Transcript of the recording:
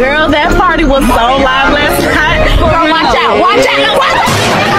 Girl, that party was so live last night. Girl, watch out, watch out, watch out.